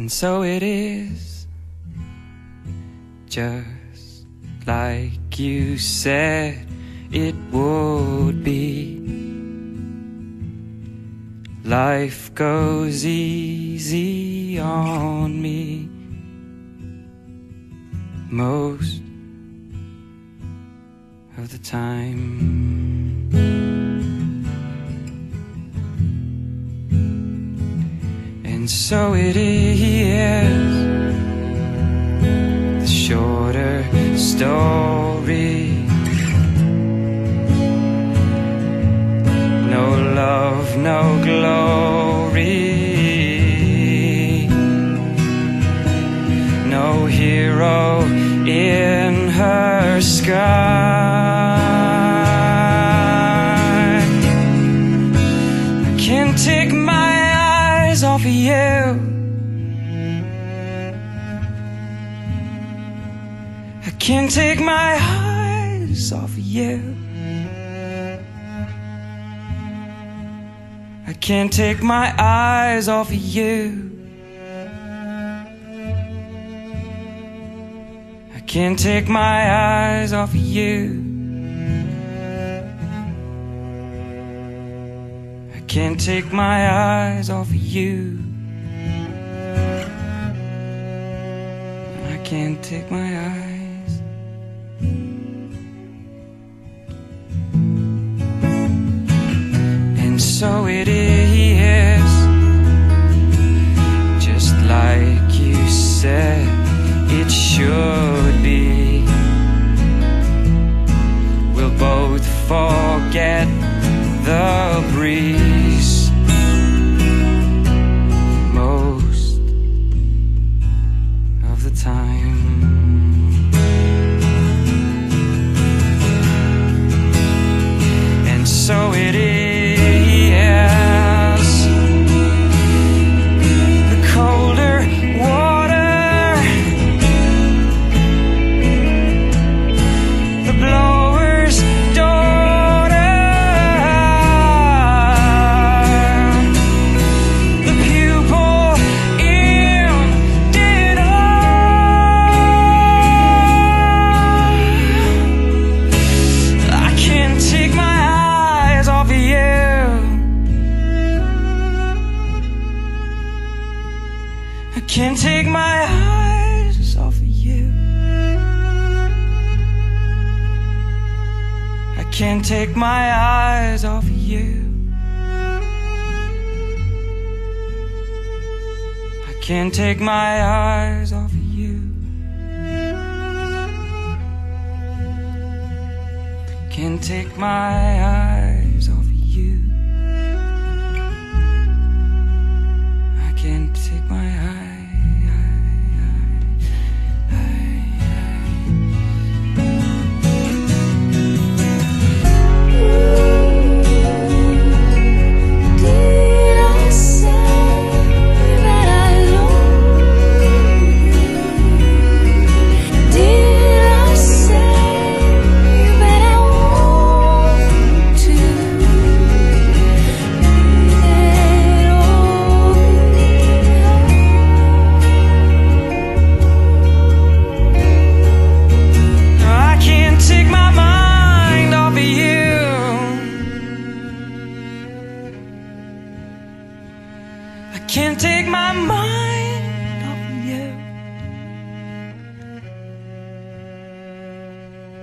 And so it is, just like you said it would be. Life goes easy on me most of the time. So it is the shorter story. No love, no glory. No hero in her sky. You. I can't take my eyes off of you. I can't take my eyes off of you. I can't take my eyes off of you. Can't take my eyes off of you. I can't take my eyes. And so it is, just like you said it should be. We'll both forget the breeze it is. Can't take my eyes off of you. I can't take my eyes off of you. I can't take my eyes off of you. Can't take my eyes off of you. I can't take my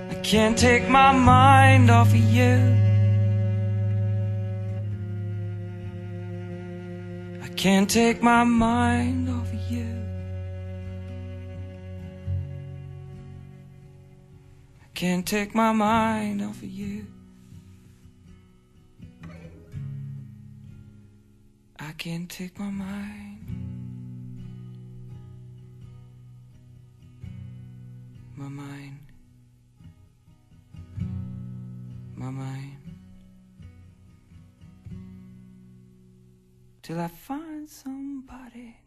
I can't take my mind off of you. I can't take my mind off of you. I can't take my mind off of you. I can't take my mind. My mind. Till I find somebody